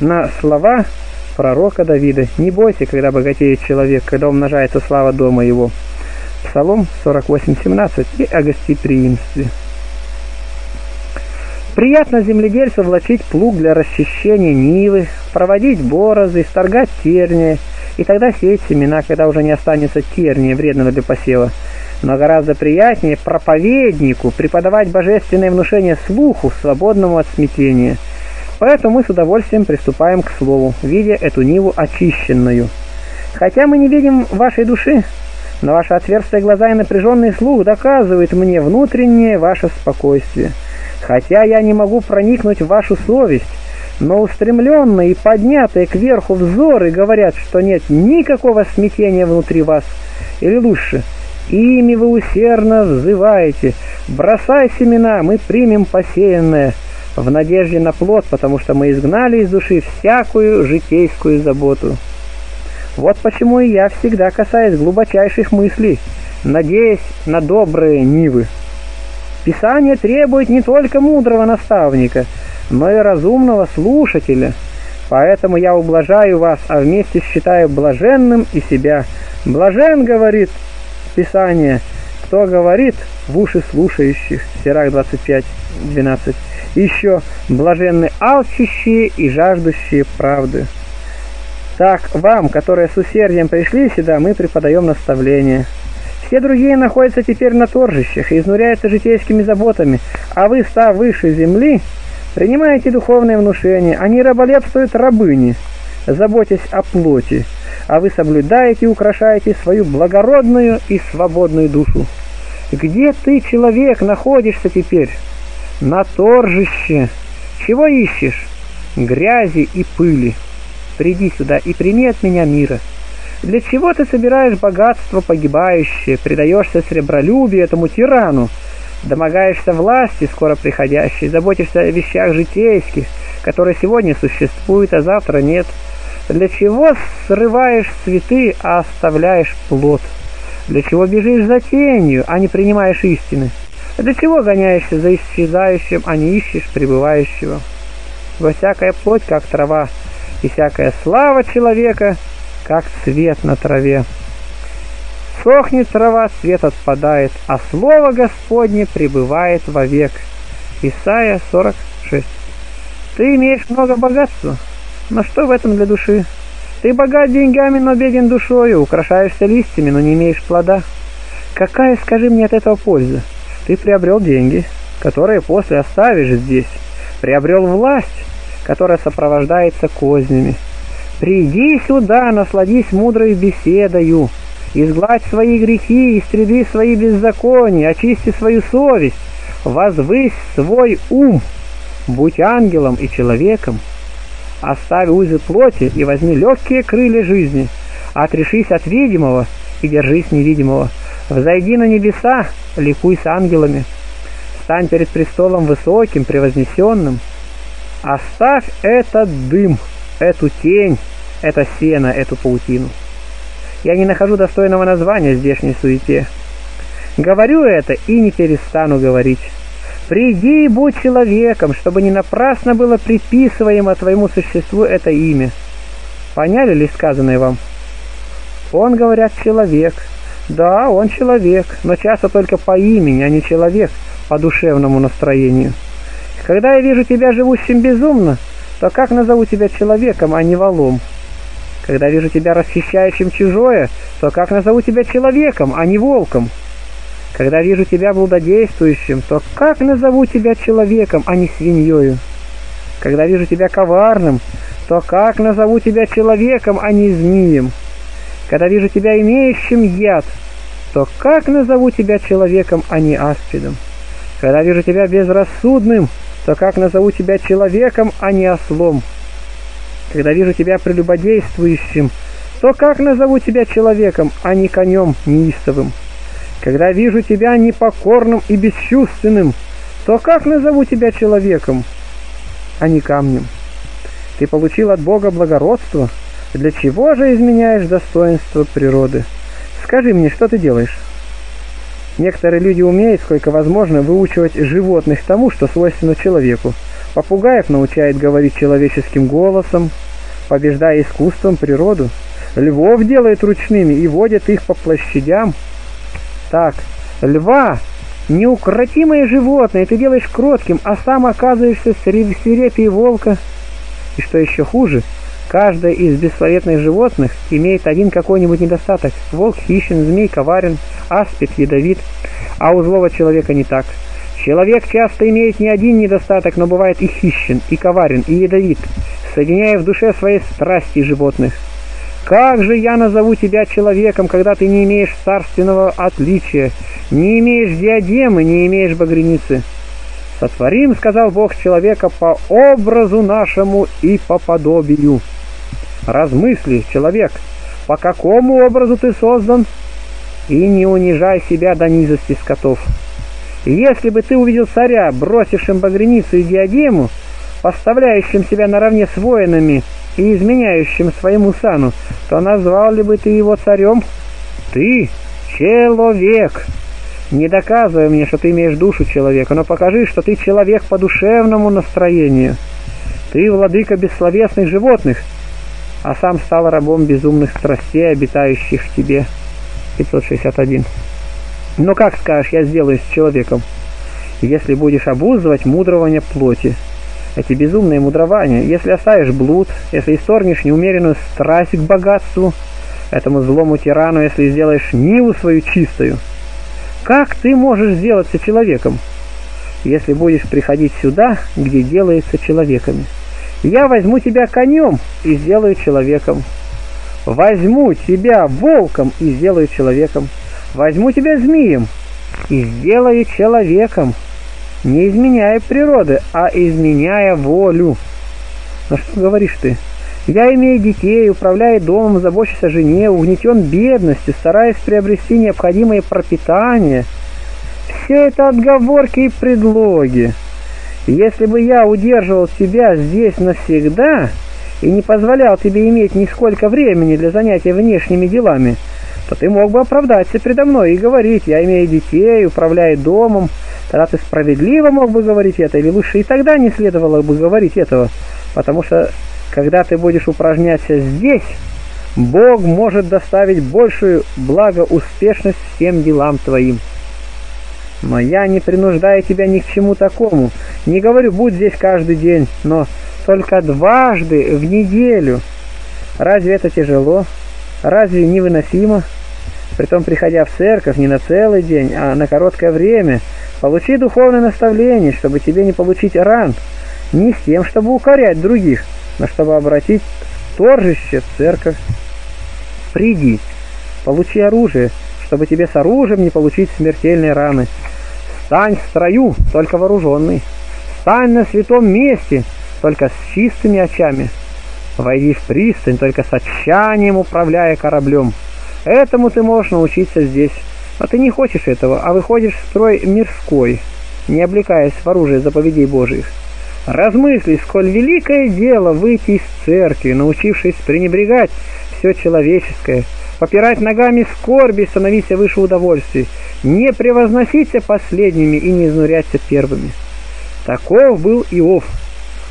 на слова пророка Давида. «Не бойся, когда богатеет человек, когда умножается слава дома его». Псалом 48.17 и о гостеприимстве. Приятно земледельцу влачить плуг для расчищения нивы, проводить борозы, сторгать терния, и тогда сеять семена, когда уже не останется терния, вредного для посева. Но гораздо приятнее проповеднику преподавать божественное внушение слуху, свободному от смятения. Поэтому мы с удовольствием приступаем к слову, видя эту ниву очищенную. Хотя мы не видим вашей души, но ваши отверстые глаза и напряженный слух доказывают мне внутреннее ваше спокойствие. Хотя я не могу проникнуть в вашу совесть, но устремленные и поднятые кверху взоры говорят, что нет никакого смятения внутри вас. Или лучше, ими вы усердно взываете, бросай семена, мы примем посеянное, в надежде на плод, потому что мы изгнали из души всякую житейскую заботу. Вот почему и я всегда касаюсь глубочайших мыслей, надеясь на добрые нивы. Писание требует не только мудрого наставника, но и разумного слушателя. Поэтому я ублажаю вас, а вместе считаю блаженным и себя. Блажен, говорит Писание, кто говорит в уши слушающих. Сирах 25, 12. Еще блаженны алчущие и жаждущие правды. Так, вам, которые с усердием пришли сюда, мы преподаем наставление. Все другие находятся теперь на торжищах и изнуряются житейскими заботами, а вы, став выше земли, принимаете духовное внушение. Они раболепствуют рабыни, заботясь о плоти, а вы соблюдаете и украшаете свою благородную и свободную душу. Где ты, человек, находишься теперь? На торжище. Чего ищешь? Грязи и пыли приди сюда и прими от меня мира. Для чего ты собираешь богатство погибающее, предаешься сребролюбию этому тирану, домогаешься власти, скоро приходящей, заботишься о вещах житейских, которые сегодня существуют, а завтра нет? Для чего срываешь цветы, а оставляешь плод? Для чего бежишь за тенью, а не принимаешь истины? Для чего гоняешься за исчезающим, а не ищешь пребывающего? Во всякая плоть, как трава, и всякая слава человека, как цвет на траве. Сохнет трава, цвет отпадает, а слово Господне пребывает вовек. Исайя 46. Ты имеешь много богатства, но что в этом для души? Ты богат деньгами, но беден душою, украшаешься листьями, но не имеешь плода. Какая, скажи мне, от этого польза? Ты приобрел деньги, которые после оставишь здесь. Приобрел власть, которая сопровождается кознями. «Приди сюда, насладись мудрой беседою, изгладь свои грехи, истреби свои беззакония, очисти свою совесть, возвысь свой ум, будь ангелом и человеком, оставь узы плоти и возьми легкие крылья жизни, отрешись от видимого и держись невидимого, взойди на небеса, ликуй с ангелами, стань перед престолом высоким, превознесенным, Оставь этот дым, эту тень, это сено, эту паутину. Я не нахожу достойного названия здешней суете. Говорю это и не перестану говорить. Приди и будь человеком, чтобы не напрасно было приписываемо твоему существу это имя. Поняли ли сказанное вам? Он, говорят, человек. Да, он человек, но часто только по имени, а не человек по душевному настроению. Когда я вижу тебя живущим безумно, то как назову тебя человеком, а не валом? Когда вижу тебя расхищающим чужое, то как назову тебя человеком, а не волком? Когда вижу тебя блудодействующим, то как назову тебя человеком, а не свиньёю? Когда вижу тебя коварным, то как назову тебя человеком, а не змеем? Когда вижу тебя имеющим яд, то как назову тебя человеком, а не аспидом? Когда вижу тебя безрассудным, то как назову тебя человеком, а не ослом? Когда вижу тебя прелюбодействующим, то как назову тебя человеком, а не конем неистовым? Когда вижу тебя непокорным и бесчувственным, то как назову тебя человеком, а не камнем? Ты получил от Бога благородство, для чего же изменяешь достоинство природы? Скажи мне, что ты делаешь? Некоторые люди умеют, сколько возможно, выучивать животных тому, что свойственно человеку. Попугаев научает говорить человеческим голосом, побеждая искусством природу. Львов делает ручными и водит их по площадям. Так, льва — неукротимое животное, ты делаешь кротким, а сам оказываешься свирепее волка. И что еще хуже, каждое из бессловетных животных имеет один какой-нибудь недостаток. Волк хищен, змей коварен, аспид ядовит, а у злого человека не так. Человек часто имеет не один недостаток, но бывает и хищен, и коварен, и ядовит, соединяя в душе свои страсти животных. Как же я назову тебя человеком, когда ты не имеешь царственного отличия, не имеешь диадемы, не имеешь багреницы? Сотворим, сказал Бог человека, по образу нашему и по подобию. Размысли, человек, по какому образу ты создан, и не унижай себя до низости скотов. Если бы ты увидел царя, бросившим багреницу и диадему, поставляющим себя наравне с воинами и изменяющим своему сану, то назвал ли бы ты его царем? Ты человек. Не доказывай мне, что ты имеешь душу человека, но покажи, что ты человек по душевному настроению. Ты владыка бессловесных животных, а сам стал рабом безумных страстей, обитающих в тебе. 561. Но как скажешь, я сделаюсь человеком, если будешь обуздывать мудрование плоти? Эти безумные мудрования, если оставишь блуд, если исторгнешь неумеренную страсть к богатству, этому злому тирану, если сделаешь ниву свою чистую, как ты можешь сделаться человеком, если будешь приходить сюда, где делается человеками? Я возьму тебя конем и сделаю человеком. Возьму тебя волком и сделаю человеком. Возьму тебя змеем и сделаю человеком, не изменяя природы, а изменяя волю. Ну что говоришь ты? Я имею детей, управляю домом, забочусь о жене, угнетен бедностью, стараюсь приобрести необходимое пропитание. Все это отговорки и предлоги. Если бы я удерживал тебя здесь навсегда и не позволял тебе иметь нисколько времени для занятия внешними делами, то ты мог бы оправдаться передо мной и говорить, я имею детей, управляю домом, тогда ты справедливо мог бы говорить это, или лучше и тогда не следовало бы говорить этого, потому что когда ты будешь упражняться здесь, Бог может доставить большую благоуспешность всем делам твоим. Но я не принуждаю тебя ни к чему такому. Не говорю, будь здесь каждый день, но только дважды в неделю. Разве это тяжело? Разве невыносимо? притом приходя в церковь не на целый день, а на короткое время, получи духовное наставление, чтобы тебе не получить ран, не с тем, чтобы укорять других, но чтобы обратить торжище в церковь. Приди, получи оружие, чтобы тебе с оружием не получить смертельные раны. Стань в строю, только вооруженный. Стань на святом месте, только с чистыми очами. Войди в пристань, только с отчаянием управляя кораблем. Этому ты можешь научиться здесь. Но ты не хочешь этого, а выходишь в строй мирской, не облекаясь в оружие заповедей Божьих. Размысли, сколь великое дело выйти из церкви, научившись пренебрегать все человеческое, попирать ногами скорби, становиться выше удовольствий, не превозноситься последними и не изнуряться первыми. Таков был Иов.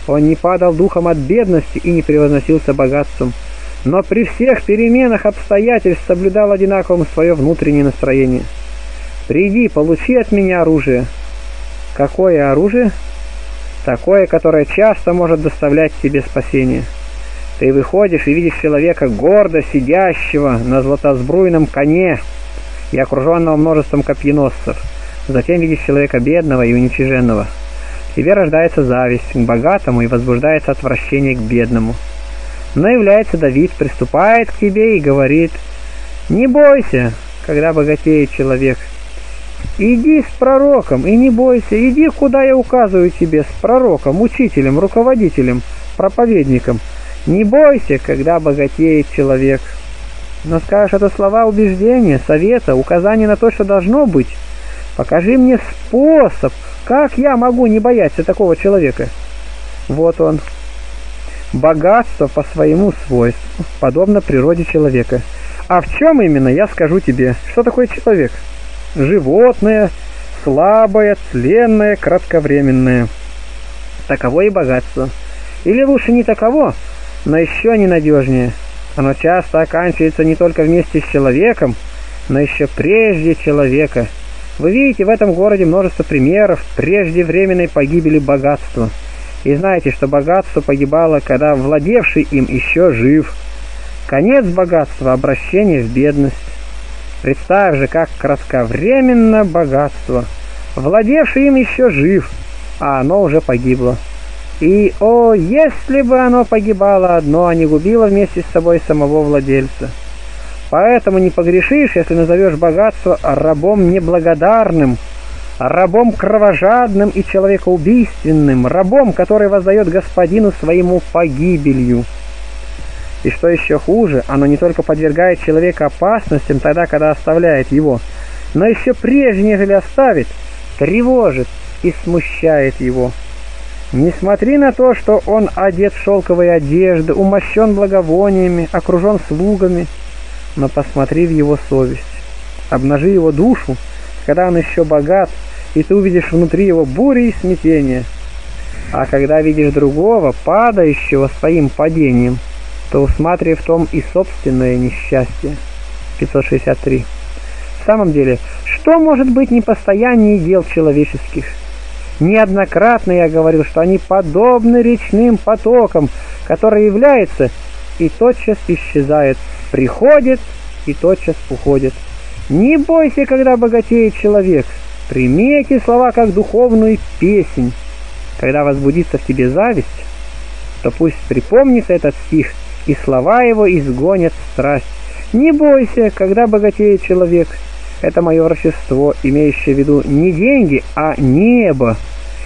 Он не падал духом от бедности и не превозносился богатством но при всех переменах обстоятельств соблюдал одинаковым свое внутреннее настроение. «Приди, получи от меня оружие». Какое оружие? Такое, которое часто может доставлять тебе спасение. Ты выходишь и видишь человека гордо сидящего на златосбруйном коне и окруженного множеством копьеносцев. Затем видишь человека бедного и уничиженного. Тебе рождается зависть к богатому и возбуждается отвращение к бедному. Но является Давид, приступает к тебе и говорит, «Не бойся, когда богатеет человек. Иди с пророком и не бойся, иди, куда я указываю тебе, с пророком, учителем, руководителем, проповедником. Не бойся, когда богатеет человек». Но скажешь, это слова убеждения, совета, указания на то, что должно быть. Покажи мне способ, как я могу не бояться такого человека. Вот он, богатство по своему свойству, подобно природе человека. А в чем именно, я скажу тебе. Что такое человек? Животное, слабое, тленное, кратковременное. таково и богатство. Или лучше не таково, но еще ненадежнее. Оно часто оканчивается не только вместе с человеком, но еще прежде человека. Вы видите в этом городе множество примеров преждевременной погибели богатства. И знаете, что богатство погибало, когда владевший им еще жив. Конец богатства – обращение в бедность. Представь же, как кратковременно богатство. Владевший им еще жив, а оно уже погибло. И, о, если бы оно погибало одно, а не губило вместе с собой самого владельца. Поэтому не погрешишь, если назовешь богатство рабом неблагодарным, рабом кровожадным и человекоубийственным, рабом, который воздает господину своему погибелью. И что еще хуже, оно не только подвергает человека опасностям тогда, когда оставляет его, но еще прежде, нежели оставит, тревожит и смущает его. Не смотри на то, что он одет в шелковые одежды, умощен благовониями, окружен слугами, но посмотри в его совесть. Обнажи его душу, когда он еще богат, и ты увидишь внутри его бури и смятение. А когда видишь другого, падающего своим падением, то усматривай в том и собственное несчастье. 563. В самом деле, что может быть непостояннее дел человеческих? Неоднократно я говорил, что они подобны речным потокам, которые являются и тотчас исчезают, приходит и тотчас уходит. Не бойся, когда богатеет человек, прими слова как духовную песнь. Когда возбудится в тебе зависть, то пусть припомнится этот стих, и слова его изгонят страсть. Не бойся, когда богатеет человек, это мое врачество, имеющее в виду не деньги, а небо.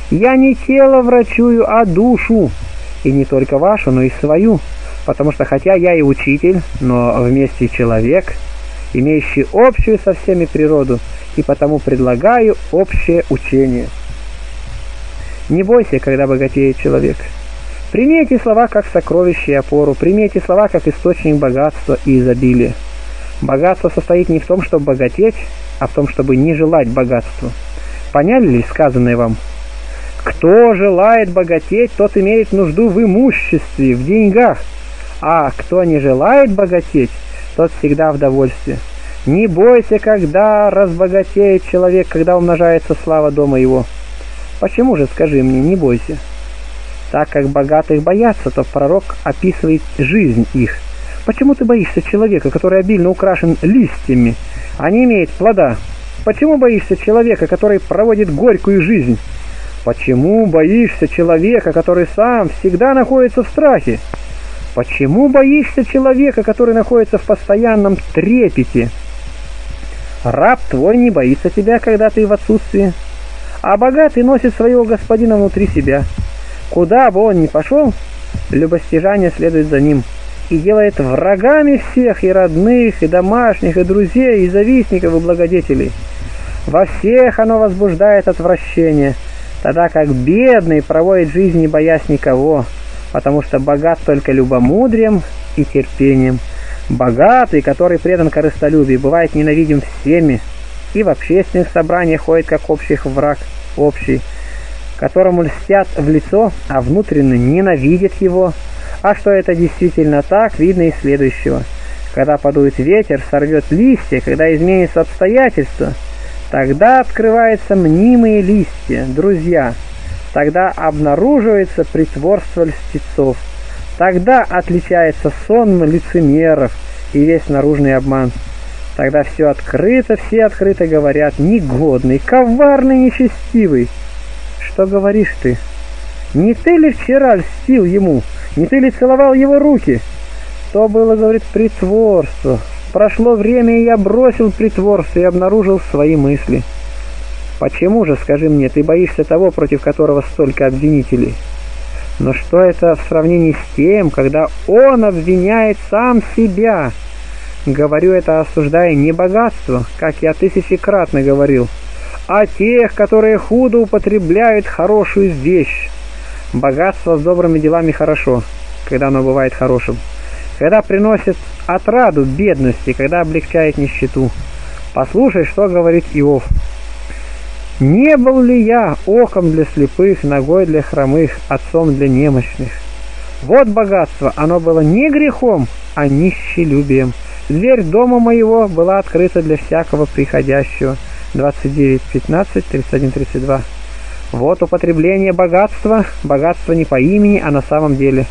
Я не тело врачую, а душу, и не только вашу, но и свою, потому что хотя я и учитель, но вместе человек, имеющий общую со всеми природу, и потому предлагаю общее учение. Не бойся, когда богатеет человек. Прими эти слова как сокровище и опору, прими эти слова как источник богатства и изобилия. Богатство состоит не в том, чтобы богатеть, а в том, чтобы не желать богатства. Поняли ли сказанное вам? Кто желает богатеть, тот имеет нужду в имуществе, в деньгах, а кто не желает богатеть, тот всегда в довольстве. Не бойся, когда разбогатеет человек, когда умножается слава дома его. Почему же, скажи мне, не бойся? Так как богатых боятся, то пророк описывает жизнь их – Почему ты боишься человека, который обильно украшен листьями, а не имеет плода? Почему боишься человека, который проводит горькую жизнь? Почему боишься человека, который сам всегда находится в страхе? Почему боишься человека, который находится в постоянном трепете? Раб твой не боится тебя, когда ты в отсутствии, а богатый носит своего господина внутри себя. Куда бы он ни пошел, любостяжание следует за ним – и делает врагами всех, и родных, и домашних, и друзей, и завистников, и благодетелей. Во всех оно возбуждает отвращение, тогда как бедный проводит жизнь не боясь никого, потому что богат только любомудрием и терпением. Богатый, который предан корыстолюбию, бывает ненавидим всеми, и в общественных собраниях ходит как общий враг общий, которому льстят в лицо, а внутренне ненавидят его, а что это действительно так, видно из следующего. Когда подует ветер, сорвет листья, когда изменится обстоятельства, тогда открываются мнимые листья, друзья. Тогда обнаруживается притворство льстецов. Тогда отличается сон лицемеров и весь наружный обман. Тогда все открыто, все открыто говорят, негодный, коварный, нечестивый. Что говоришь ты? Не ты ли вчера льстил ему? Не ты ли целовал его руки? То было, говорит, притворство. Прошло время, и я бросил притворство и обнаружил свои мысли. Почему же, скажи мне, ты боишься того, против которого столько обвинителей? Но что это в сравнении с тем, когда он обвиняет сам себя? Говорю это, осуждая не богатство, как я тысячекратно говорил, а тех, которые худо употребляют хорошую вещь. Богатство с добрыми делами хорошо, когда оно бывает хорошим. Когда приносит отраду бедности, когда облегчает нищету. Послушай, что говорит Иов. Не был ли я оком для слепых, ногой для хромых, отцом для немощных? Вот богатство, оно было не грехом, а нищелюбием. Дверь дома моего была открыта для всякого приходящего. 29, 15, 31, 32. Вот употребление богатства, богатство не по имени, а на самом деле.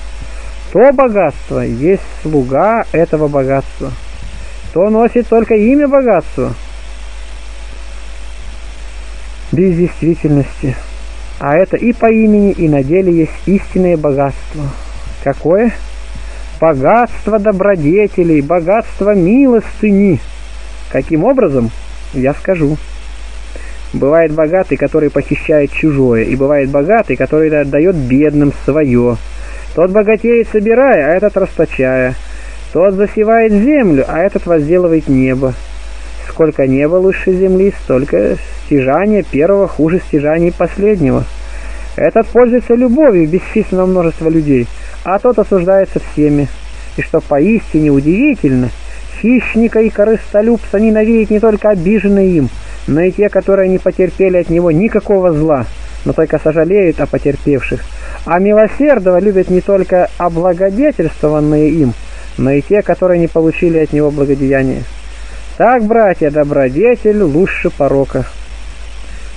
То богатство есть слуга этого богатства. То носит только имя богатства, без действительности. А это и по имени, и на деле есть истинное богатство. Какое? Богатство добродетелей, богатство милостыни. Каким образом? Я скажу. Бывает богатый, который похищает чужое, и бывает богатый, который отдает бедным свое. Тот богатеет, собирая, а этот расточая. Тот засевает землю, а этот возделывает небо. Сколько неба лучше земли, столько стяжания первого хуже стяжаний последнего. Этот пользуется любовью бесчисленного множества людей, а тот осуждается всеми. И что поистине удивительно, хищника и корыстолюбца ненавидят не только обиженные им, но и те, которые не потерпели от него никакого зла, но только сожалеют о потерпевших. А милосердного любят не только облагодетельствованные им, но и те, которые не получили от него благодеяния. Так, братья, добродетель лучше порока.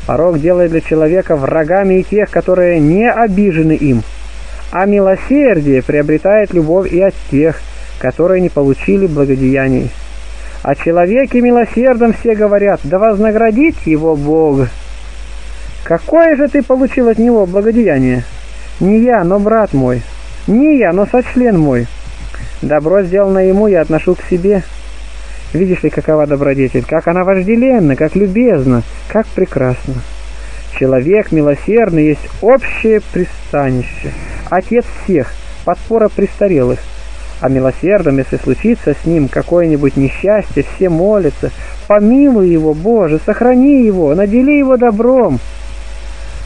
Порок делает для человека врагами и тех, которые не обижены им, а милосердие приобретает любовь и от тех, которые не получили благодеяний. О человеке милосердом все говорят, да вознаградит его Бог. Какое же ты получил от него благодеяние? Не я, но брат мой. Не я, но сочлен мой. Добро сделано ему, я отношу к себе. Видишь ли, какова добродетель, как она вожделенна, как любезна, как прекрасна. Человек милосердный есть общее пристанище, отец всех, подпора престарелых. А милосердным, если случится с ним какое-нибудь несчастье, все молятся, помилуй его, Боже, сохрани его, надели его добром.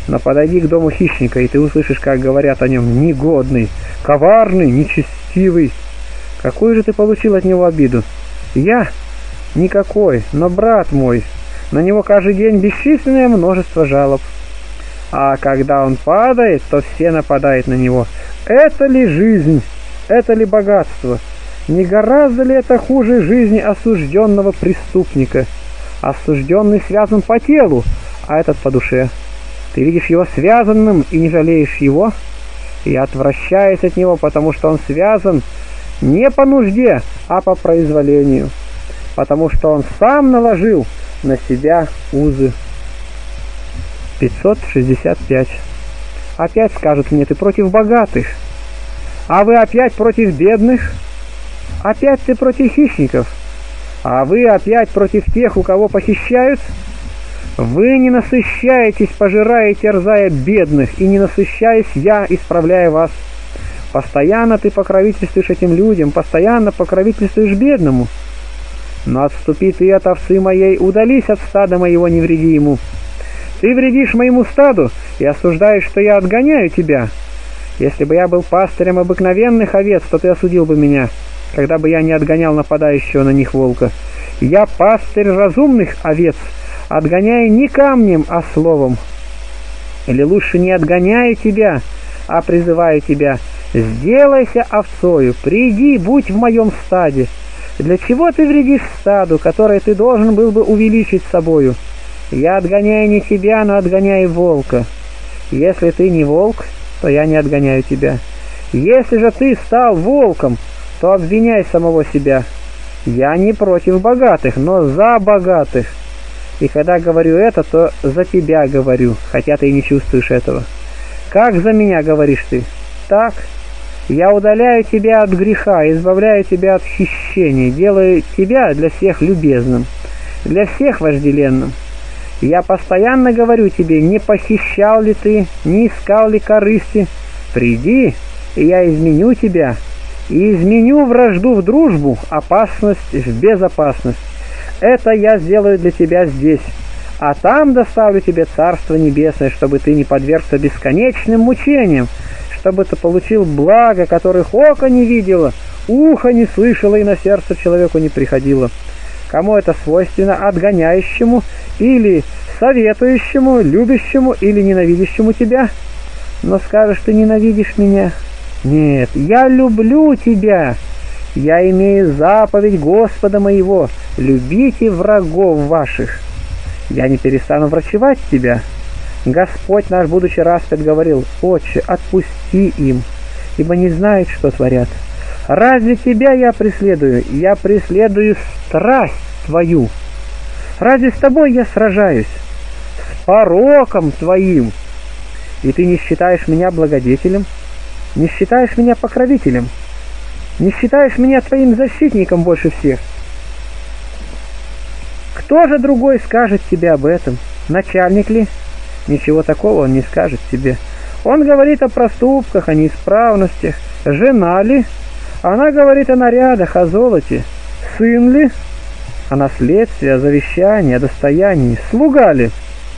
Но подойди к дому хищника, и ты услышишь, как говорят о нем негодный, коварный, нечестивый. Какую же ты получил от него обиду? Я? Никакой, но брат мой. На него каждый день бесчисленное множество жалоб. А когда он падает, то все нападают на него. Это ли жизнь? Это ли богатство? Не гораздо ли это хуже жизни осужденного преступника? Осужденный связан по телу, а этот по душе. Ты видишь его связанным и не жалеешь его? И отвращаясь от него, потому что он связан не по нужде, а по произволению, потому что он сам наложил на себя узы. 565. Опять скажут мне, ты против богатых, а вы опять против бедных, опять ты против хищников, а вы опять против тех, у кого похищают. Вы не насыщаетесь, пожирая и терзая бедных, и не насыщаясь я, исправляя вас. Постоянно ты покровительствуешь этим людям, постоянно покровительствуешь бедному. Но отступи ты от овцы моей, удались от стада моего, не вреди ему. Ты вредишь моему стаду и осуждаешь, что я отгоняю тебя. Если бы я был пастырем обыкновенных овец, то ты осудил бы меня, когда бы я не отгонял нападающего на них волка. Я пастырь разумных овец, отгоняю не камнем, а словом. Или лучше не отгоняю тебя, а призываю тебя, сделайся овцою, приди, будь в моем стаде. Для чего ты вредишь стаду, которое ты должен был бы увеличить собою? Я отгоняю не тебя, но отгоняю волка. Если ты не волк, то я не отгоняю тебя. Если же ты стал волком, то обвиняй самого себя. Я не против богатых, но за богатых. И когда говорю это, то за тебя говорю, хотя ты и не чувствуешь этого. Как за меня говоришь ты? Так. Я удаляю тебя от греха, избавляю тебя от хищения, делаю тебя для всех любезным, для всех вожделенным. Я постоянно говорю тебе, не похищал ли ты, не искал ли корысти. Приди, и я изменю тебя, и изменю вражду в дружбу, опасность в безопасность. Это я сделаю для тебя здесь, а там доставлю тебе Царство Небесное, чтобы ты не подвергся бесконечным мучениям, чтобы ты получил благо, которых око не видело, ухо не слышало и на сердце человеку не приходило. кому это свойственно, отгоняющему или советующему, любящему или ненавидящему тебя. Но скажешь, ты ненавидишь меня. Нет, я люблю тебя. Я имею заповедь Господа моего, любите врагов ваших. Я не перестану врачевать тебя. Господь наш, будучи распят, говорил, «Отче, отпусти им, ибо не знают, что творят». Разве тебя я преследую? Я преследую страсть твою. Разве с тобой я сражаюсь? С пороком твоим. И ты не считаешь меня благодетелем? Не считаешь меня покровителем? Не считаешь меня твоим защитником больше всех? Кто же другой скажет тебе об этом? Начальник ли? Ничего такого он не скажет тебе. Он говорит о проступках, о неисправностях. Жена ли? Она говорит о нарядах, о золоте. Сын ли? О наследстве, о завещании, о достоянии. Слуга ли?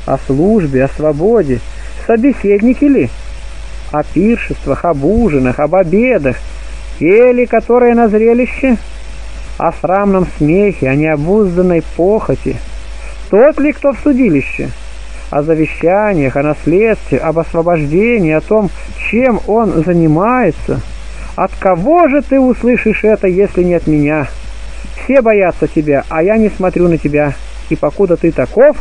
О службе, о свободе. Собеседники ли? О пиршествах, об ужинах, об обедах. Те ли, которые на зрелище? О срамном смехе, о необузданной похоти. Тот ли, кто в судилище? О завещаниях, о наследстве, об освобождении, о том, чем он занимается – от кого же ты услышишь это, если не от меня? Все боятся тебя, а я не смотрю на тебя. И покуда ты таков,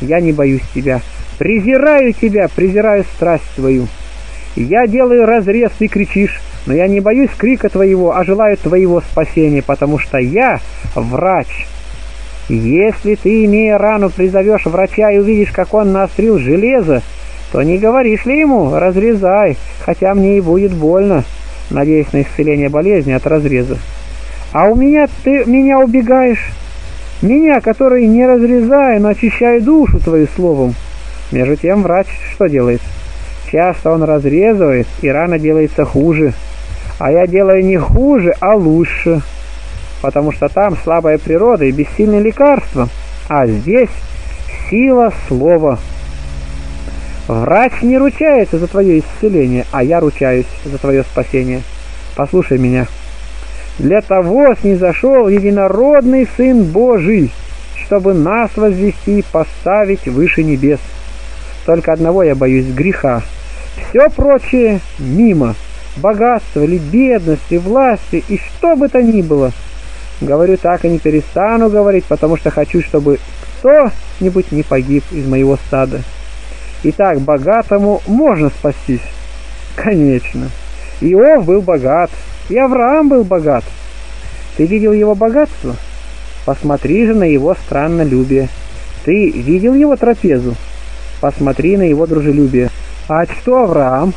я не боюсь тебя. Презираю тебя, презираю страсть твою. Я делаю разрез, ты кричишь, но я не боюсь крика твоего, а желаю твоего спасения, потому что я врач. Если ты, имея рану, призовешь врача и увидишь, как он наострил железо, то не говоришь ли ему «разрезай», хотя мне и будет больно надеясь на исцеление болезни от разреза. А у меня ты меня убегаешь, меня, который не разрезаю, но очищаю душу твою словом. Между тем врач что делает? Часто он разрезывает, и рана делается хуже. А я делаю не хуже, а лучше. Потому что там слабая природа и бессильное лекарство, а здесь сила слова. Врач не ручается за твое исцеление, а я ручаюсь за твое спасение. Послушай меня. Для того снизошел единородный Сын Божий, чтобы нас возвести и поставить выше небес. Только одного я боюсь — греха. Все прочее мимо. Богатство или бедность, и власти, и что бы то ни было. Говорю так и не перестану говорить, потому что хочу, чтобы кто-нибудь не погиб из моего стада. Итак, богатому можно спастись? Конечно. Иов был богат, и Авраам был богат. Ты видел его богатство? Посмотри же на его страннолюбие. Ты видел его трапезу? Посмотри на его дружелюбие. А что Авраам?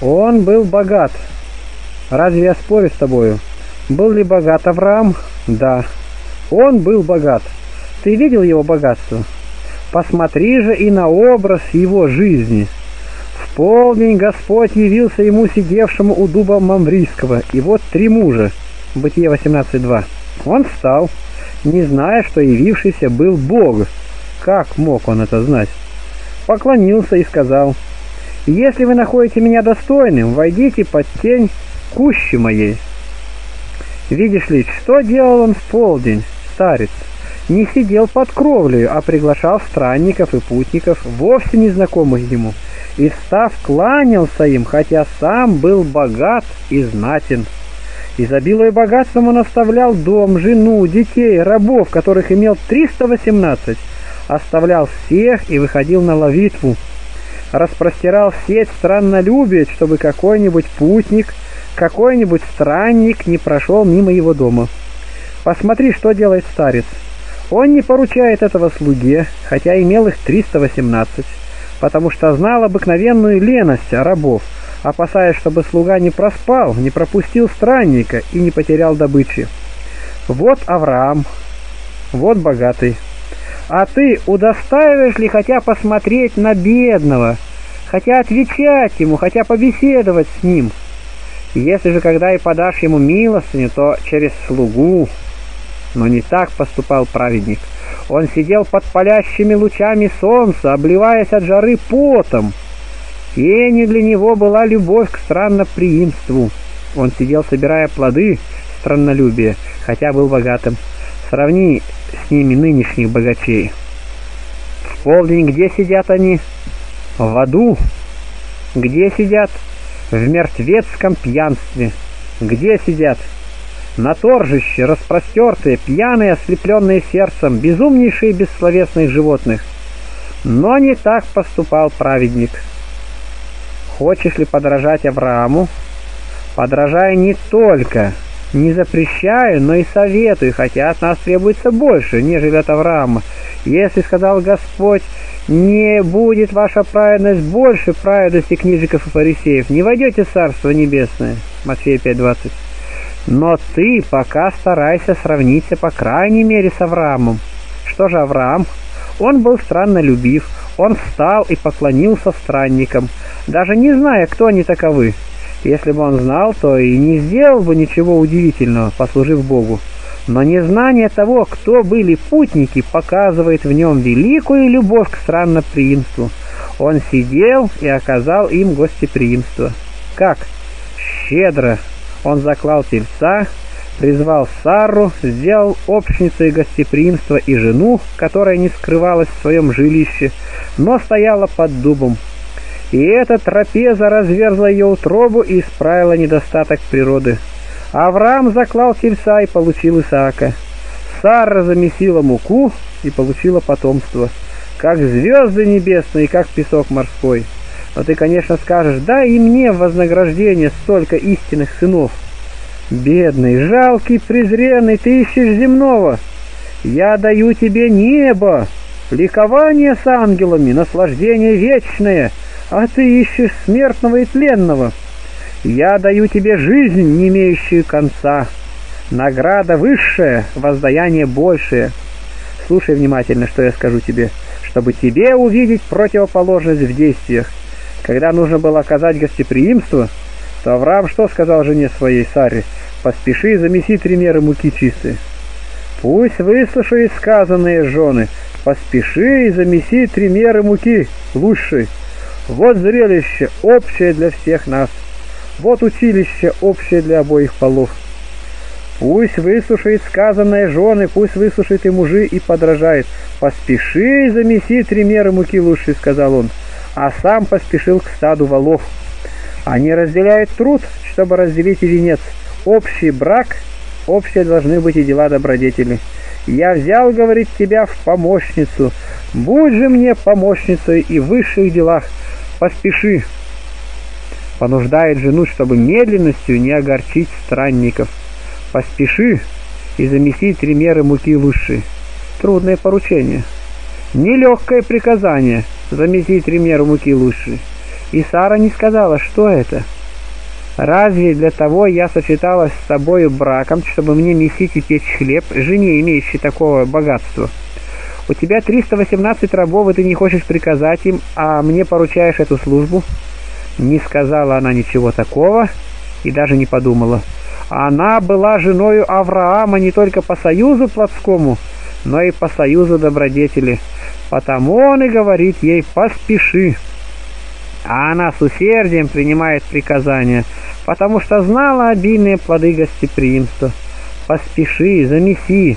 Он был богат. Разве я спорю с тобою? Был ли богат Авраам? Да. Он был богат. Ты видел его богатство? Посмотри же и на образ его жизни. В полдень Господь явился ему, сидевшему у дуба Мамрийского, и вот три мужа. Бытие 18.2. Он встал, не зная, что явившийся был Бог. Как мог он это знать? Поклонился и сказал, «Если вы находите меня достойным, войдите под тень кущи моей». Видишь ли, что делал он в полдень, старец? не сидел под кровлей, а приглашал странников и путников, вовсе незнакомых ему, и, встав, кланялся им, хотя сам был богат и знатен. Изобилуя богатством, он оставлял дом, жену, детей, рабов, которых имел 318, оставлял всех и выходил на ловитву. Распростирал сеть страннолюбия, чтобы какой-нибудь путник, какой-нибудь странник не прошел мимо его дома. Посмотри, что делает старец. Он не поручает этого слуге, хотя имел их 318, потому что знал обыкновенную леность рабов, опасаясь, чтобы слуга не проспал, не пропустил странника и не потерял добычи. Вот Авраам, вот богатый. А ты удостаиваешь ли хотя посмотреть на бедного, хотя отвечать ему, хотя побеседовать с ним? Если же когда и подашь ему милостыню, то через слугу, но не так поступал праведник. Он сидел под палящими лучами солнца, обливаясь от жары потом. Тенью для него была любовь к странноприимству. Он сидел, собирая плоды страннолюбия, хотя был богатым. Сравни с ними нынешних богачей. В полдень где сидят они? В аду. Где сидят? В мертвецком пьянстве. Где сидят? На торжище, распростертые, пьяные, ослепленные сердцем, безумнейшие бессловесных животных. Но не так поступал праведник. Хочешь ли подражать Аврааму? Подражай не только, не запрещаю, но и советую, хотя от нас требуется больше, нежели от Авраама. Если, сказал Господь, не будет ваша праведность больше праведности книжников и фарисеев, не войдете в Царство Небесное. Матфея 5.20. Но ты пока старайся сравниться, по крайней мере, с Авраамом. Что же Авраам? Он был странно любив, он встал и поклонился странникам, даже не зная, кто они таковы. Если бы он знал, то и не сделал бы ничего удивительного, послужив Богу. Но незнание того, кто были путники, показывает в нем великую любовь к странноприимству. Он сидел и оказал им гостеприимство. Как? Щедро. Он заклал тельца, призвал Сарру, сделал общницей гостеприимства и жену, которая не скрывалась в своем жилище, но стояла под дубом. И эта трапеза разверзла ее утробу и исправила недостаток природы. Авраам заклал тельца и получил Исаака. Сара замесила муку и получила потомство, как звезды небесные, как песок морской. Но ты, конечно, скажешь, да и мне в вознаграждение столько истинных сынов. Бедный, жалкий, презренный, ты ищешь земного. Я даю тебе небо, ликование с ангелами, наслаждение вечное, а ты ищешь смертного и тленного. Я даю тебе жизнь, не имеющую конца. Награда высшая, воздаяние большее. Слушай внимательно, что я скажу тебе, чтобы тебе увидеть противоположность в действиях. Когда нужно было оказать гостеприимство, то Авраам что сказал жене своей Саре? «Поспеши замеси три меры муки чистые». Пусть выслушают сказанные жены, поспеши и замеси три меры муки лучшей. Вот зрелище, общее для всех нас. Вот училище, общее для обоих полов. Пусть выслушает сказанное жены, пусть выслушает и мужи и подражает. Поспеши замеси три меры муки лучше, сказал он, а сам поспешил к стаду волов. Они разделяют труд, чтобы разделить и венец. Общий брак, общие должны быть и дела добродетели. Я взял, говорит, тебя в помощницу. Будь же мне помощницей и в высших делах. Поспеши, понуждает жену, чтобы медленностью не огорчить странников. Поспеши и замеси три меры муки лучше. Трудное поручение. Нелегкое приказание замеси три меры муки лучше. И Сара не сказала, что это. Разве для того я сочеталась с тобою браком, чтобы мне месить и печь хлеб, жене, имеющей такого богатства? У тебя 318 рабов, и ты не хочешь приказать им, а мне поручаешь эту службу?» Не сказала она ничего такого и даже не подумала. Она была женою Авраама не только по союзу плотскому, но и по союзу добродетели. Потому он и говорит ей «поспеши». А она с усердием принимает приказания, потому что знала обильные плоды гостеприимства. «Поспеши, замеси».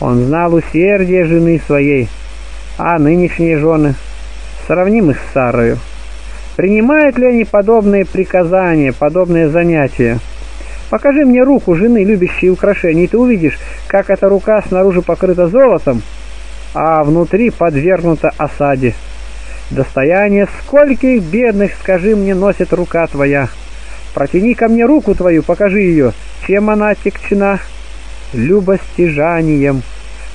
Он знал усердие жены своей, а нынешние жены, сравним их с Сарою. Принимают ли они подобные приказания, подобные занятия? Покажи мне руку жены, любящей украшения, и ты увидишь, как эта рука снаружи покрыта золотом, а внутри подвергнута осаде. Достояние скольких бедных, скажи мне, носит рука твоя. Протяни ко мне руку твою, покажи ее. Чем она текчена? Любостяжанием.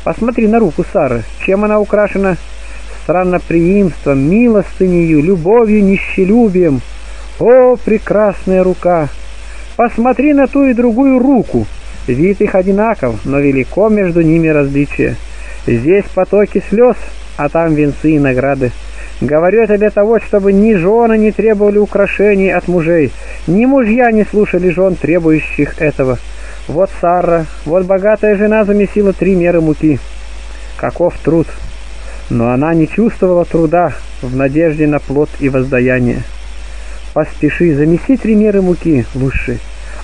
Посмотри на руку Сары. Чем она украшена? странноприимством, милостынею, любовью, нищелюбием. О, прекрасная рука! Посмотри на ту и другую руку. Вид их одинаков, но велико между ними различие. Здесь потоки слез, а там венцы и награды. Говорю это для того, чтобы ни жены не требовали украшений от мужей, ни мужья не слушали жен, требующих этого. Вот Сара, вот богатая жена замесила три меры муки. Каков труд! но она не чувствовала труда в надежде на плод и воздаяние. Поспеши, замеси три меры муки лучше.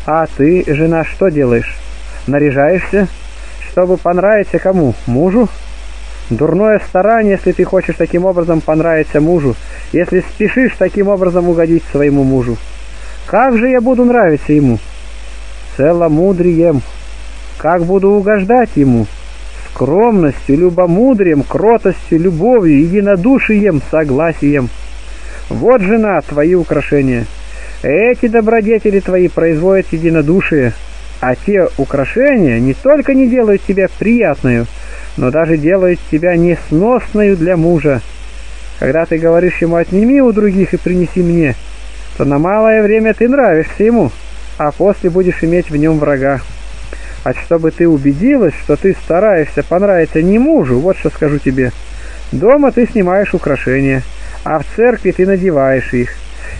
А ты, жена, что делаешь? Наряжаешься? чтобы понравиться кому? Мужу? Дурное старание, если ты хочешь таким образом понравиться мужу, если спешишь таким образом угодить своему мужу. Как же я буду нравиться ему? Целомудрием. Как буду угождать ему? Скромностью, любомудрием, кротостью, любовью, единодушием, согласием. Вот, жена, твои украшения. Эти добродетели твои производят единодушие, а те украшения не только не делают тебя приятную, но даже делают тебя несносную для мужа. Когда ты говоришь ему «отними у других и принеси мне», то на малое время ты нравишься ему, а после будешь иметь в нем врага. А чтобы ты убедилась, что ты стараешься понравиться не мужу, вот что скажу тебе. Дома ты снимаешь украшения, а в церкви ты надеваешь их.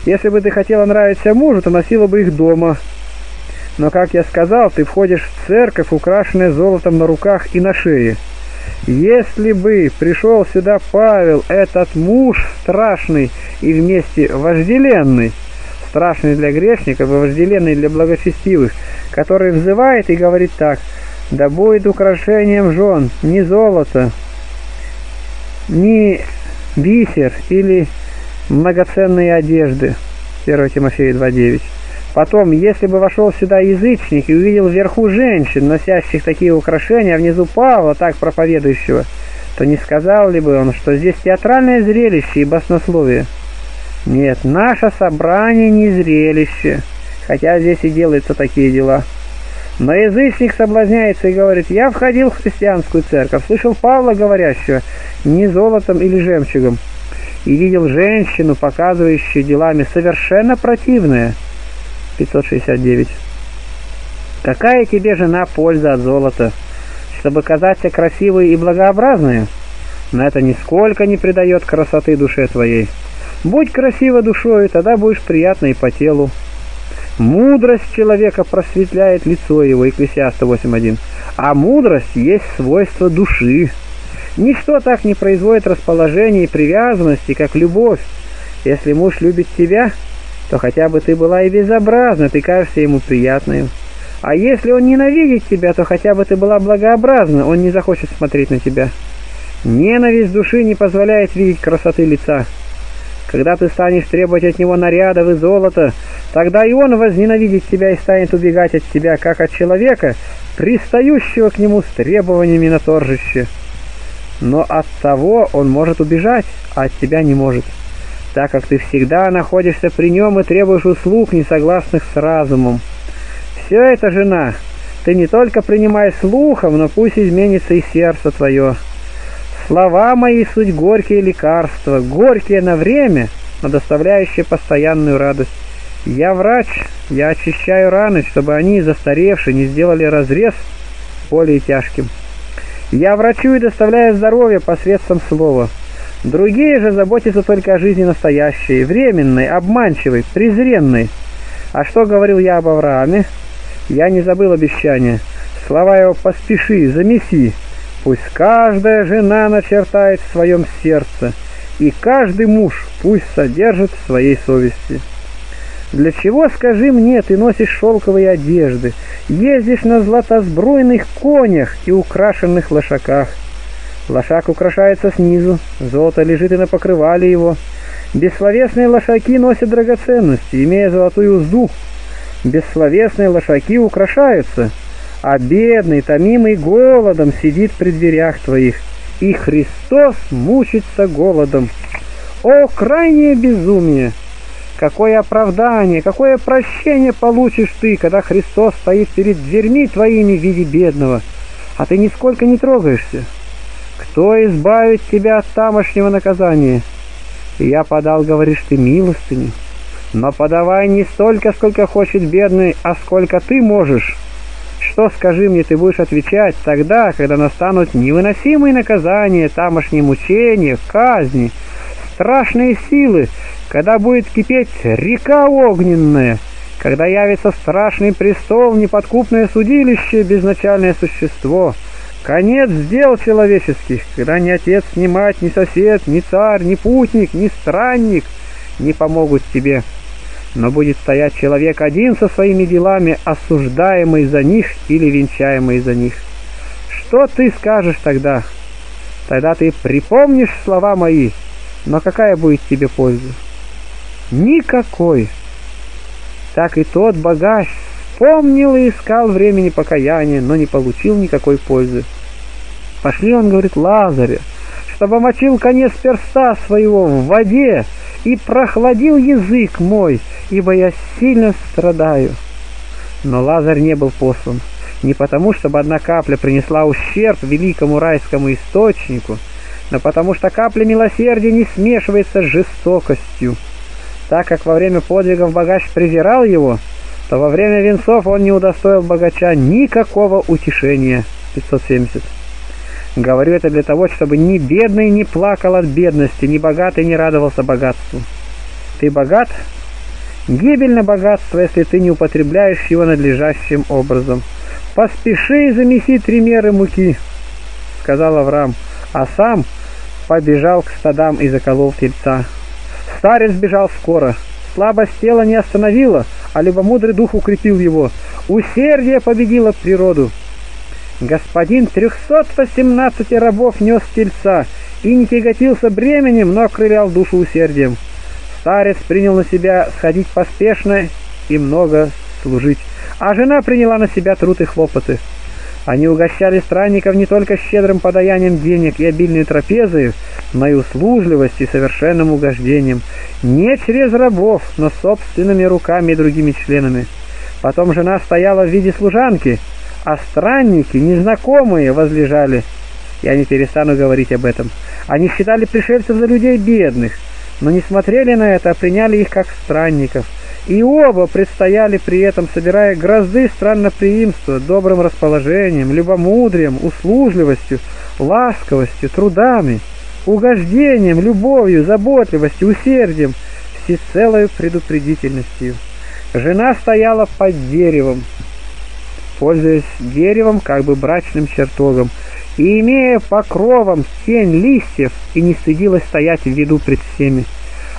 Если бы ты хотела нравиться мужу, то носила бы их дома. Но, как я сказал, ты входишь в церковь, украшенная золотом на руках и на шее. Если бы пришел сюда Павел, этот муж страшный и вместе вожделенный, страшный для грешников и вожделенный для благочестивых, который взывает и говорит так, «Да будет украшением жен не золото, не бисер или многоценные одежды». 1 Тимофея 2.9. Потом, если бы вошел сюда язычник и увидел вверху женщин, носящих такие украшения, а внизу Павла, так проповедующего, то не сказал ли бы он, что здесь театральное зрелище и баснословие? Нет, наше собрание не зрелище, хотя здесь и делаются такие дела. Но язычник соблазняется и говорит, я входил в христианскую церковь, слышал Павла говорящего, не золотом или жемчугом, и видел женщину, показывающую делами совершенно противное – 569. Какая тебе жена польза от золота? Чтобы казаться красивой и благообразной? Но это нисколько не придает красоты душе твоей. Будь красива душой, тогда будешь приятной по телу. Мудрость человека просветляет лицо его, Екклесиаста 8.1. А мудрость есть свойство души. Ничто так не производит расположения и привязанности, как любовь. Если муж любит тебя, то хотя бы ты была и безобразна, ты кажешься ему приятной. А если он ненавидит тебя, то хотя бы ты была благообразна, он не захочет смотреть на тебя. Ненависть души не позволяет видеть красоты лица. Когда ты станешь требовать от него нарядов и золота, тогда и он возненавидит тебя и станет убегать от тебя, как от человека, пристающего к нему с требованиями на торжище. Но от того он может убежать, а от тебя не может так как ты всегда находишься при нем и требуешь услуг, не согласных с разумом. Все это, жена, ты не только принимай слухом, но пусть изменится и сердце твое. Слова мои суть горькие лекарства, горькие на время, но доставляющие постоянную радость. Я врач, я очищаю раны, чтобы они, застаревшие, не сделали разрез более тяжким. Я врачу и доставляю здоровье посредством слова. Другие же заботятся только о жизни настоящей, временной, обманчивой, презренной. А что говорил я об Аврааме? Я не забыл обещания. Слова его «поспеши, замеси». Пусть каждая жена начертает в своем сердце, и каждый муж пусть содержит в своей совести. Для чего, скажи мне, ты носишь шелковые одежды, ездишь на златосбруйных конях и украшенных лошаках? Лошак украшается снизу, золото лежит и на покрывале его. Бессловесные лошаки носят драгоценности, имея золотую узду. Бессловесные лошаки украшаются, а бедный, томимый голодом, сидит при дверях твоих, и Христос мучится голодом. О, крайнее безумие! Какое оправдание, какое прощение получишь ты, когда Христос стоит перед дверьми твоими в виде бедного, а ты нисколько не трогаешься. Кто избавит тебя от тамошнего наказания? Я подал, говоришь ты, милостыню. Но подавай не столько, сколько хочет бедный, а сколько ты можешь. Что, скажи мне, ты будешь отвечать тогда, когда настанут невыносимые наказания, тамошние мучения, казни, страшные силы, когда будет кипеть река огненная, когда явится страшный престол, неподкупное судилище, безначальное существо — Конец дел человеческих, когда ни отец, ни мать, ни сосед, ни царь, ни путник, ни странник не помогут тебе. Но будет стоять человек один со своими делами, осуждаемый за них или венчаемый за них. что ты скажешь тогда? Тогда ты припомнишь слова мои, но какая будет тебе польза? Никакой. Так и тот богач вспомнил и искал времени покаяния, но не получил никакой пользы. Пошли, он говорит, Лазаря, чтобы мочил конец перста своего в воде и прохладил язык мой, ибо я сильно страдаю. Но Лазарь не был послан не потому, чтобы одна капля принесла ущерб великому райскому источнику, но потому что капля милосердия не смешивается с жестокостью. Так как во время подвигов богач презирал его, то во время венцов он не удостоил богача никакого утешения. 570. Говорю это для того, чтобы ни бедный не плакал от бедности, ни богатый не радовался богатству. Ты богат? Гибельно богатство, если ты не употребляешь его надлежащим образом. «Поспеши и замеси три меры муки», — сказал Авраам, а сам побежал к стадам и заколол тельца. Старец бежал скоро. Слабость тела не остановила, а любомудрый дух укрепил его. Усердие победило природу. Господин 318 рабов нес тельца и не тяготился бременем, но окрылял душу усердием. Старец принял на себя сходить поспешно и много служить, а жена приняла на себя труд и хлопоты. Они угощали странников не только щедрым подаянием денег и обильной трапезой, но и услужливостью и совершенным угождением, не через рабов, но собственными руками и другими членами. Потом жена стояла в виде служанки, а странники, незнакомые, возлежали. Я не перестану говорить об этом. Они считали пришельцев за людей бедных, но не смотрели на это, а приняли их как странников – и оба предстояли при этом, собирая грозды странноприимства, добрым расположением, любомудрием, услужливостью, ласковостью, трудами, угождением, любовью, заботливостью, усердием, всецелой предупредительностью. Жена стояла под деревом, пользуясь деревом как бы брачным чертогом, и имея покровом тень листьев, и не стыдилась стоять в виду пред всеми.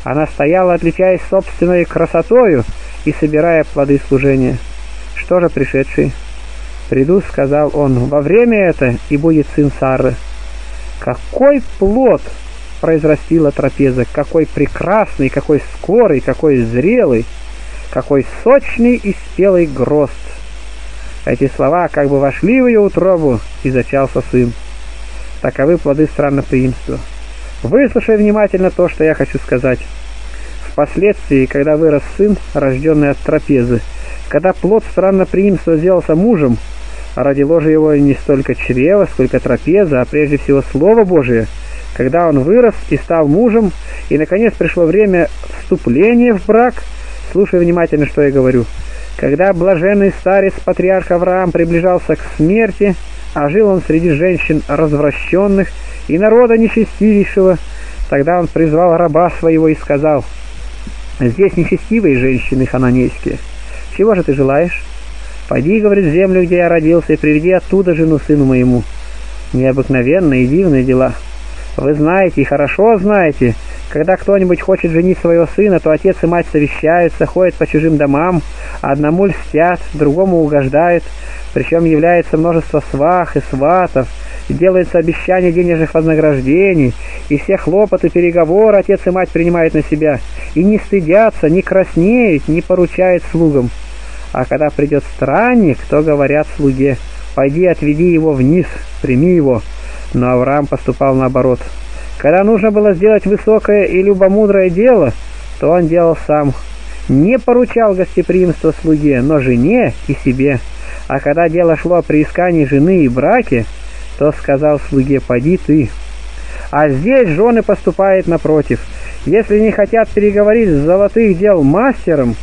Она стояла, отличаясь собственной красотою и собирая плоды служения. Что же пришедший? «Приду», — сказал он, — «во время это и будет сын Сары». Какой плод произрастила трапеза, какой прекрасный, какой скорый, какой зрелый, какой сочный и спелый грозд. Эти слова как бы вошли в ее утробу, и зачался сын. Таковы плоды странноприимства. Выслушай внимательно то, что я хочу сказать. Впоследствии, когда вырос сын, рожденный от трапезы, когда плод странноприимства сделался мужем, родило же его не столько чрево, сколько трапеза, а прежде всего Слово Божие, когда он вырос и стал мужем, и, наконец, пришло время вступления в брак, слушай внимательно, что я говорю, когда блаженный старец патриарх Авраам приближался к смерти, а жил он среди женщин развращенных, и народа нечестивейшего. Тогда он призвал раба своего и сказал, «Здесь нечестивые женщины хананейские. Чего же ты желаешь? Пойди, — говорит, — в землю, где я родился, и приведи оттуда жену сыну моему». Необыкновенные и дивные дела. Вы знаете и хорошо знаете, когда кто-нибудь хочет женить своего сына, то отец и мать совещаются, ходят по чужим домам, одному льстят, другому угождают, причем является множество свах и сватов, делается обещание денежных вознаграждений, и все хлопоты, переговоры отец и мать принимают на себя, и не стыдятся, не краснеют, не поручают слугам. А когда придет странник, то говорят слуге, «Пойди, отведи его вниз, прими его». Но Авраам поступал наоборот. Когда нужно было сделать высокое и любомудрое дело, то он делал сам. Не поручал гостеприимство слуге, но жене и себе. А когда дело шло о приискании жены и браке, то сказал слуге, поди ты. А здесь жены поступают напротив. Если не хотят переговорить с золотых дел мастером,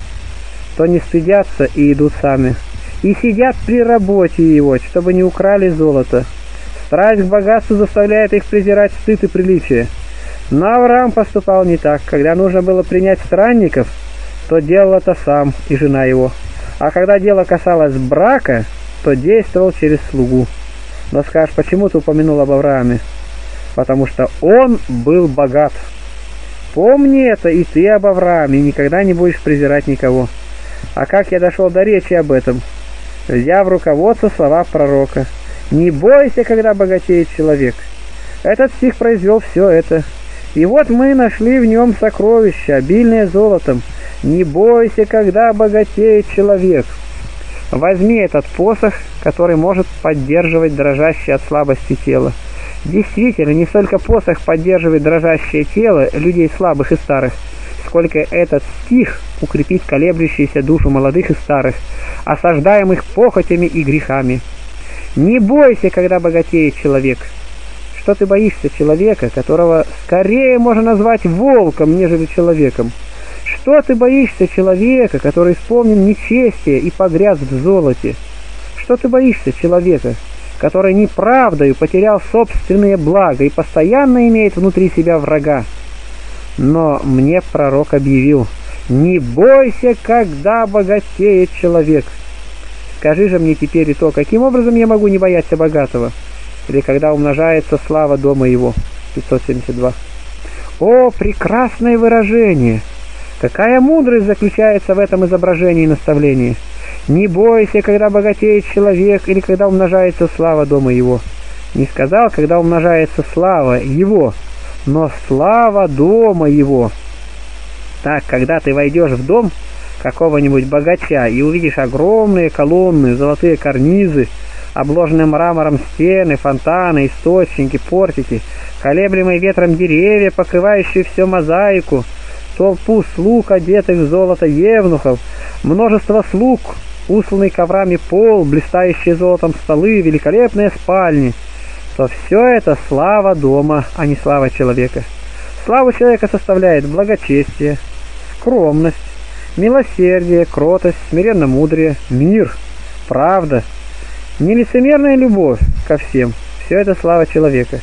то не стыдятся и идут сами. И сидят при работе его, чтобы не украли золото. Страсть к богатству заставляет их презирать стыд и приличие. Но Авраам поступал не так. Когда нужно было принять странников, то делал это сам и жена его. А когда дело касалось брака, то действовал через слугу. Но скажешь, почему ты упомянул об Аврааме? Потому что он был богат. Помни это и ты об Аврааме, никогда не будешь презирать никого. А как я дошел до речи об этом? Взяв руководство слова пророка. Не бойся, когда богатеет человек. Этот стих произвел все это. И вот мы нашли в нем сокровище, обильное золотом. Не бойся, когда богатеет человек. Возьми этот посох, который может поддерживать дрожащее от слабости тело. Действительно, не столько посох поддерживает дрожащее тело людей слабых и старых, сколько этот стих укрепит колеблющуюся душу молодых и старых, осаждаемых похотями и грехами. Не бойся, когда богатеет человек. Что ты боишься человека, которого скорее можно назвать волком, нежели человеком? Что ты боишься человека, который исполнен нечестие и погряз в золоте? Что ты боишься человека, который неправдою потерял собственные блага и постоянно имеет внутри себя врага? Но мне пророк объявил, не бойся, когда богатеет человек. Скажи же мне теперь и то, каким образом я могу не бояться богатого? Или когда умножается слава дома его? 572. О, прекрасное выражение! Какая мудрость заключается в этом изображении и наставлении! Не бойся, когда богатеет человек или когда умножается слава дома его. Не сказал, когда умножается слава его, но слава дома его. Так, когда ты войдешь в дом какого-нибудь богача и увидишь огромные колонны, золотые карнизы, обложенные мрамором стены, фонтаны, источники, портики, колеблемые ветром деревья, покрывающие всю мозаику, толпу слуг, одетых в золото евнухов, множество слуг, усланный коврами пол, блистающие золотом столы, великолепные спальни, то все это слава дома, а не слава человека. Славу человека составляет благочестие, скромность, милосердие, кротость, смиренно мудрее, мир, правда, нелицемерная любовь ко всем. Все это слава человека.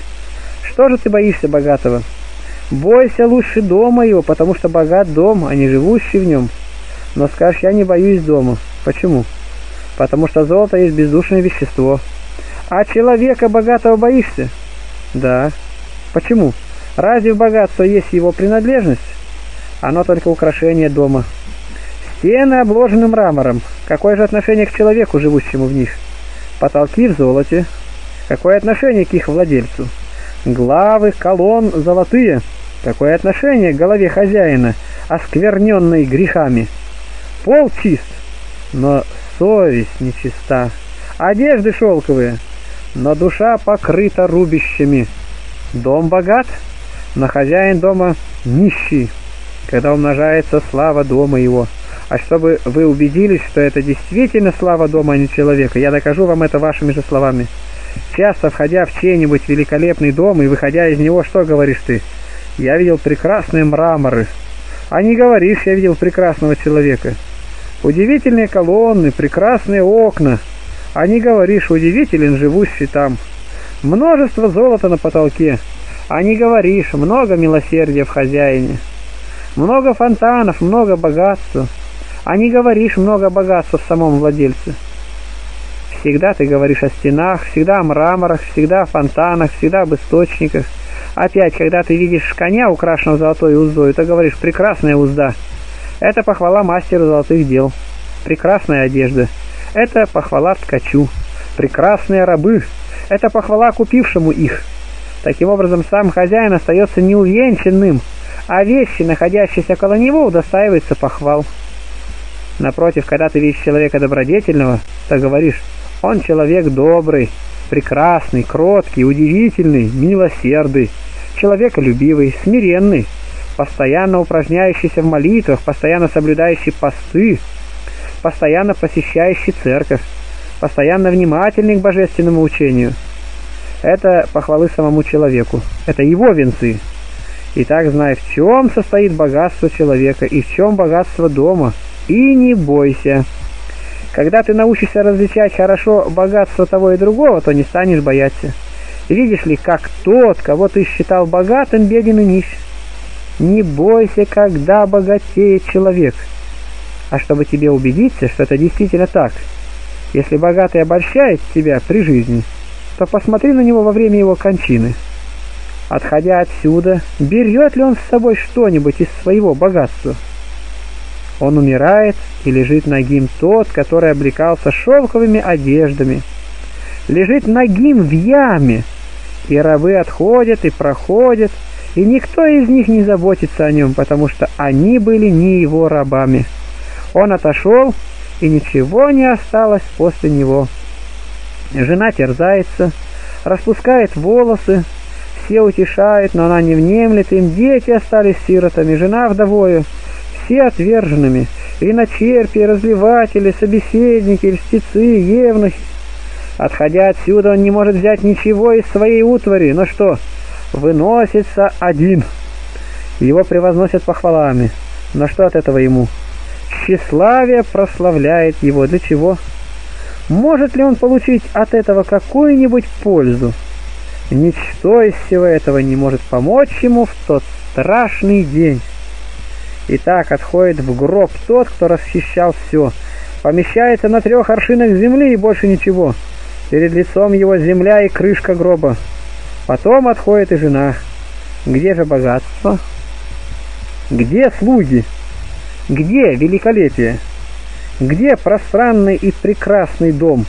Что же ты боишься богатого? Бойся лучше дома его, потому что богат дом, а не живущий в нем. Но скажешь, я не боюсь дома. Почему? Потому что золото есть бездушное вещество. А человека богатого боишься? Да. Почему? Разве богатство есть его принадлежность? Оно только украшение дома. Стены обложены мрамором. Какое же отношение к человеку, живущему в них? Потолки в золоте. Какое отношение к их владельцу? Главы колонн золотые. Какое отношение к голове хозяина, оскверненной грехами? Пол чист, но совесть нечиста. Одежды шелковые, но душа покрыта рубищами. Дом богат, но хозяин дома нищий, когда умножается слава дома его. А чтобы вы убедились, что это действительно слава дома, а не человека, я докажу вам это вашими же словами. Часто, входя в чей-нибудь великолепный дом и выходя из него, что говоришь ты? Я видел прекрасные мраморы. А не говоришь, я видел прекрасного человека. Удивительные колонны, прекрасные окна. А не говоришь, удивителен живущий там. Множество золота на потолке. А не говоришь, много милосердия в хозяине. Много фонтанов, много богатства а не говоришь много богатства в самом владельце. Всегда ты говоришь о стенах, всегда о мраморах, всегда о фонтанах, всегда об источниках. Опять, когда ты видишь коня, украшенного золотой уздой, ты говоришь «прекрасная узда». Это похвала мастеру золотых дел. Прекрасная одежда. Это похвала ткачу. Прекрасные рабы. Это похвала купившему их. Таким образом, сам хозяин остается неувенчанным, а вещи, находящиеся около него, удостаиваются похвал. Напротив, когда ты видишь человека добродетельного, то говоришь, он человек добрый, прекрасный, кроткий, удивительный, милосердный, человеколюбивый, смиренный, постоянно упражняющийся в молитвах, постоянно соблюдающий посты, постоянно посещающий церковь, постоянно внимательный к божественному учению. Это похвалы самому человеку, это его венцы. Итак, знай, в чем состоит богатство человека и в чем богатство дома – и не бойся. Когда ты научишься различать хорошо богатство того и другого, то не станешь бояться. Видишь ли, как тот, кого ты считал богатым, беден и нищ. Не бойся, когда богатеет человек. А чтобы тебе убедиться, что это действительно так, если богатый обольщает тебя при жизни, то посмотри на него во время его кончины. Отходя отсюда, берет ли он с собой что-нибудь из своего богатства? Он умирает, и лежит нагим тот, который облекался шелковыми одеждами, лежит нагим в яме, и рабы отходят и проходят, и никто из них не заботится о нем, потому что они были не его рабами. Он отошел, и ничего не осталось после него. Жена терзается, распускает волосы, все утешают, но она не внемлет им, дети остались сиротами, жена вдовою, все отверженными, и начерпи, и разливатели, собеседники, льстецы, евнухи. Отходя отсюда, он не может взять ничего из своей утвари, но что, выносится один. Его превозносят похвалами, но что от этого ему? Тщеславие прославляет его. Для чего? Может ли он получить от этого какую-нибудь пользу? Ничто из всего этого не может помочь ему в тот страшный день. И так отходит в гроб тот, кто расхищал все. Помещается на трех аршинах земли и больше ничего. Перед лицом его земля и крышка гроба. Потом отходит и жена. Где же богатство? Где слуги? Где великолепие? Где пространный и прекрасный дом?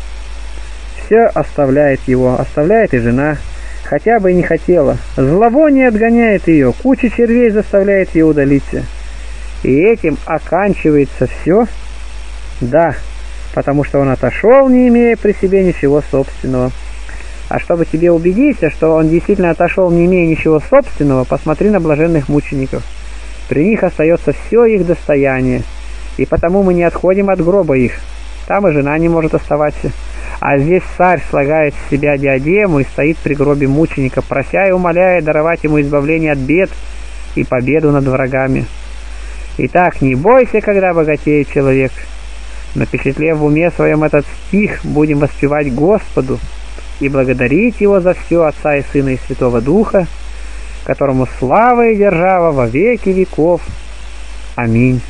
Все оставляет его, оставляет и жена, хотя бы и не хотела. Зловоние отгоняет ее, куча червей заставляет ее удалиться. И этим оканчивается все? Да, потому что он отошел, не имея при себе ничего собственного. А чтобы тебе убедиться, что он действительно отошел, не имея ничего собственного, посмотри на блаженных мучеников. При них остается все их достояние, и потому мы не отходим от гроба их. Там и жена не может оставаться. А здесь царь слагает с себя диадему и стоит при гробе мученика, прося и умоляя даровать ему избавление от бед и победу над врагами. Итак, не бойся, когда богатеет человек. Напечатлев в уме своем этот стих, будем воспевать Господу и благодарить Его за все Отца и Сына и Святого Духа, которому слава и держава во веки веков. Аминь.